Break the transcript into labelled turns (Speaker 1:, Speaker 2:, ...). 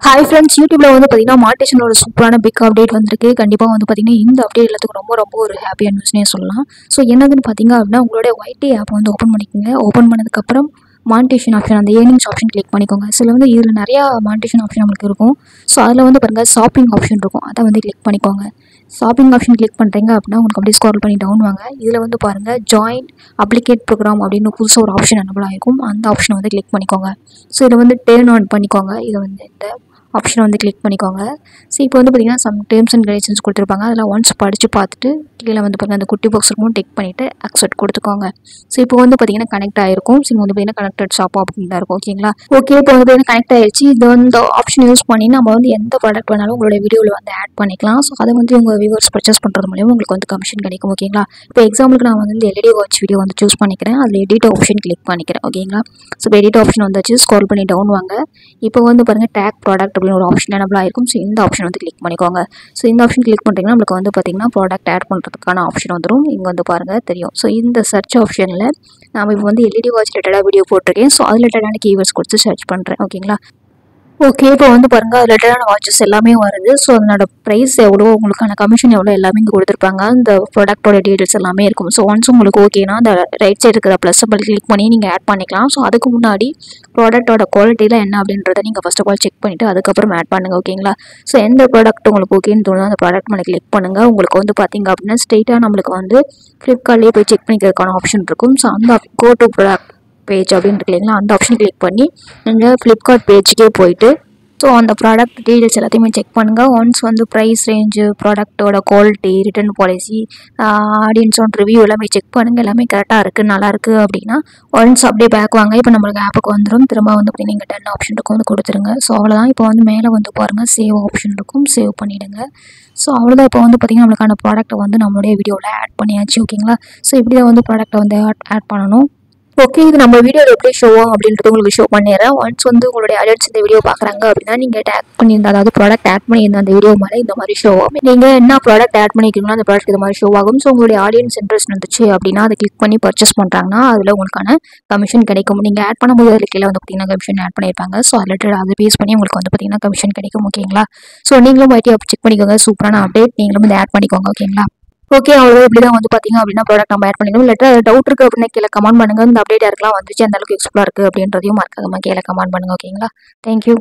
Speaker 1: Hi friends யூடியூப்ல வந்து பார்த்தீங்கன்னா மார்டேஷனோட சூப்பரான பிக் அப்டேட் வந்திருக்கு. கண்டிப்பாக வந்து பார்த்தீங்கன்னா இந்த அப்டேட் எல்லாத்துக்கும் ரொம்ப ரொம்ப ஒரு ஹாப்பியான நியூஸ்னே சொல்லலாம். ஸோ என்னதுன்னு பார்த்தீங்க அப்படின்னா உங்களுடைய ஒய்டி ஆப் வந்து ஓப்பன் பண்ணிக்கோங்க. ஓப்பன் பண்ணதுக்கப்புறம் மானிட்டேஷன் ஆப்ஷன் அந்த ஏர்னிங்ஸ் ஆப்ஷன் கிளிக் பண்ணிக்கோங்க. சில வந்து இதில் நிறையா மானிட்டேஷன் ஆப்ஷன் நம்மளுக்கு இருக்கும். ஸோ அதில் வந்து பாருங்கள் ஷாப்பிங் ஆப்ஷன் இருக்கும். அதை வந்து கிளிக் பண்ணிக்கோங்க. ஷாப்பிங் ஆப்ஷன் கிளிக் பண்ணுறீங்க அப்படின்னா உங்களுக்கு அப்படியே ஸ்க்ரோல் பண்ணி டவுன் வாங்க. இதில் வந்து பாருங்கள் ஜாயின் அப்ளிகேட் ப்ரோக்ராம் அப்படின்னு புதுசாக ஒரு ஆப்ஷன் அனுபவம் ஆகிருக்கும் அந்த ஆப்ஷனை வந்து கிளிக் பண்ணிக்கோங்க. ஸோ இதை வந்து டேர்ன் ஆன் பண்ணிக்கோங்க. இதை வந்து இந்த ஆப்ஷனை வந்து கிளிக் பண்ணிக்கோங்க. ஸோ இப்போ வந்து பார்த்தீங்கன்னா சம் டேர்ம்ஸ் அண்ட் கண்டிஷன்ஸ் கொடுத்துருப்பாங்க. அதில் ஒன்ஸ் படித்து பார்த்துட்டு கீழே வந்து பார்த்திங்கன்னா அந்த குட்டி பாக்ஸ் இருக்கும் டிக் பண்ணிவிட்டு அக்செப்ட் கொடுத்துக்கோங்க. ஸோ இப்போ வந்து பார்த்தீங்கன்னா கனெக்ட் ஆகிருக்கும் ஸோ வந்து பார்த்தீங்கன்னா கனெக்டட் ஷாப் அப்படின்னு தான் இருக்கும் ஓகேங்களா ஓகே இப்போ வந்து பார்த்திங்கன்னா கனெக்ட் ஆயிடுச்சு இது வந்து ஆப்ஷன் யூஸ் பண்ணி நம்ம வந்து எந்த ப்ராடக்ட் வேணாலும் உங்களோட வீடியோவில் வந்து ஆட் பண்ணிக்கலாம். ஸோ அதை வந்து உங்கள் வியூவர்ஸ் பர்ச்சேஸ் பண்ணுறது மூலியமாக உங்களுக்கு வந்து கமிஷன் கிடைக்கும். ஓகேங்களா இப்போ எக்ஸாம்பிளுக்கு நான் வந்து எல்இடி வாட்ச் வீடியோ வந்து சூஸ் பண்ணிக்கிறேன். அதில் எடிட் ஆப்ஷன் கிளிக் பண்ணிக்கிறேன். ஓகேங்களா ஸோ இப்போ எடிட் ஆப்ஷன் வந்தாச்சு. ஸ்க்ரோல் பண்ணி டவுன் வாங்க. இப்போ வந்து பாருங்கள் டேக் ப்ராடக்ட் அப்படின்னு ஒரு ஆப்ஷன் எனபிள் ஆயிருக்கும். ஸோ இந்த ஆப்ஷன் வந்து கிளிக் பண்ணிக்கோங்க. ஸோ இந்த ஆப்ஷன் கிளிக் பண்ணுறீங்கன்னா நம்மளுக்கு வந்து பார்த்தீங்கன்னா ப்ராடக்ட் ஆட் பண்ணுறதுக்கான ஆப்ஷன் வந்துடும் இங்கே வந்து பாருங்கள் தெரியும். ஸோ இந்த சர்ச் ஆப்ஷனில் நான் இப்போ வந்து எல்இடி வாட்ச் ரிலேட்டடாக வீடியோ போட்டிருக்கேன். ஸோ அது ரிலேட்டடான கீவேர்ட்ஸ் கொடுத்து சர்ச் பண்ணுறேன் ஓகேங்களா ஓகே இப்போ வந்து பாருங்கள் ரிலேட்டடான வாட்சஸ் எல்லாமே வருது. ஸோ அதனோட ப்ரைஸ் எவ்வளோ உங்களுக்கான கமிஷன் எவ்வளோ எல்லாமே இங்கே கொடுத்துருப்பாங்க. இந்த ப்ராடக்ட்டோட டீட்டெயில்ஸ் எல்லாமே இருக்கும். ஸோ ஒன்ஸ் உங்களுக்கு ஓகேனா அந்த ரைட் சைடு இருக்கிற ப்ளஸ் பல் கிளிக் பண்ணி நீங்கள் ஆட் பண்ணிக்கலாம். ஸோ அதுக்கு முன்னாடி ப்ராடக்ட்டோட குவாலிட்டியில் என்ன அப்படின்றத நீங்கள் ஃபஸ்ட் ஆஃப் ஆல் செக் பண்ணிவிட்டு அதுக்கப்புறம் ஆட் பண்ணுங்கள் ஓகேங்களா ஸோ எந்த ப்ராடக்ட் உங்களுக்கு ஓகேன்னு தோணுதோ அந்த ப்ராடக்ட் மேலே கிளிக் பண்ணுங்கள் உங்களுக்கு வந்து பார்த்தீங்க அப்படின்னா ஸ்ட்ரெயிட்டாக நம்மளுக்கு வந்து ஃப்ளிப்கார்ட்லேயே போய் செக் பண்ணிக்கிறதுக்கான ஆப்ஷன் இருக்கும். ஸோ அந்த கோ டு ப்ராடக்ட் பேஜ் அப்படின்னு இருக்கு இல்லைங்களா அந்த ஆப்ஷன் கிளிக் பண்ணி நீங்கள் ஃப்ளிப்கார்ட் பேஜுக்கே போயிட்டு ஸோ அந்த ப்ராடக்ட் டீட்டெயில்ஸ் எல்லாத்தையுமே செக் பண்ணுங்கள் ஒன்ஸ் வந்து ப்ரைஸ் ரேஞ்சு ப்ராடக்ட்டோட குவாலிட்டி ரிட்டர்ன் பாலிசி ஆடியன்ஸோட ரிவ்யூ எல்லாமே செக் பண்ணுங்கள் எல்லாமே கரெக்டாக இருக்குது நல்லா இருக்குது அப்படின்னா ஒன்ஸ் அப்படியே பேக் வாங்க. இப்போ நம்மளுக்கு ஆப்புக்கு வந்துடும் திரும்ப வந்து பார்த்தீங்கன்னா நீங்கள் டென் ஆப்ஷன் இருக்கும் வந்து கொடுத்துருங்க. ஸோ அவ்வளோதான் இப்போ வந்து மேலே வந்து பாருங்கள் சேவ் ஆப்ஷன் இருக்கும். சேவ் பண்ணிவிடுங்க ஸோ அவ்வளோதான் இப்போ வந்து பார்த்திங்கன்னா நம்மளுக்கான ப்ராடக்ட்டை வந்து நம்மளுடைய வீடியோவில் ஆட் பண்ணியாச்சு. ஓகேங்களா ஸோ இப்படி தான் வந்து ப்ராடக்ட்டை வந்து ஆட் ஆட் பண்ணணும். ஓகே இது நம்ம வீடியோவில் எப்படி ஷோ ஆகும் அப்படின்றது உங்களுக்கு ஷோ பண்ணிடுறேன். ஒன்ஸ் வந்து உங்களுடைய அலர்ட்ஸ் இந்த வீடியோ பார்க்குறாங்க அப்படின்னா நீங்கள் டேக் பண்ணியிருந்த அதாவது ப்ராடக்ட் ஆட் பண்ணியிருந்த அந்த வீடியோ மேலே இந்த மாதிரி ஷோ ஆகும். நீங்கள் என்ன ப்ராடக்ட் ஆட் பண்ணிக்கிறீங்களோ அந்த ப்ராடக்ட் இது மாதிரி ஷோ ஆகும். ஸோ உங்களுடைய ஆடியன்ஸ் இன்ட்ரெஸ்ட் இருந்துச்சு அப்படின்னா அதை கிளிக் பண்ணி பர்ச்சேஸ் பண்ணுறாங்கன்னா அதில் உங்களுக்கான கமிஷன் கிடைக்கும். நீங்கள் ஆட் பண்ணும்போது அதில் கீழே வந்து பார்த்தீங்கன்னா கமிஷன் ஆட் பண்ணியிருப்பாங்க. ஸோ ரிலேட்டட் அதை பேஸ் பண்ணி உங்களுக்கு வந்து பார்த்தீங்கன்னா கமிஷன் கிடைக்கும். ஓகேங்களா ஸோ நீங்களும் ஐடி செக் பண்ணிக்கோங்க. சூப்பரான அப்டேட் நீங்களும் வந்து ஆட் பண்ணிக்கோங்க. ஓகேங்களா ஓகே அவ்வளோ இப்படிதான் வந்து பார்த்தீங்க அப்படின்னா ப்ராடக்ட் நம்ம ஆட் பண்ணிடும் லெட்டர் டவுட் இருக்குது அப்படின்னா கீழே கமெண்ட் பண்ணுங்கள் இந்த அப்டேட் யாருக்கெல்லாம் வந்துச்சு அந்த அளவுக்கு யூஸ்ஃபுல்லாக இருக்குது அப்படின்றதையும் மறக்காம கீழே கமெண்ட் பண்ணுங்கள் ஓகேங்களா தேங்க்யூ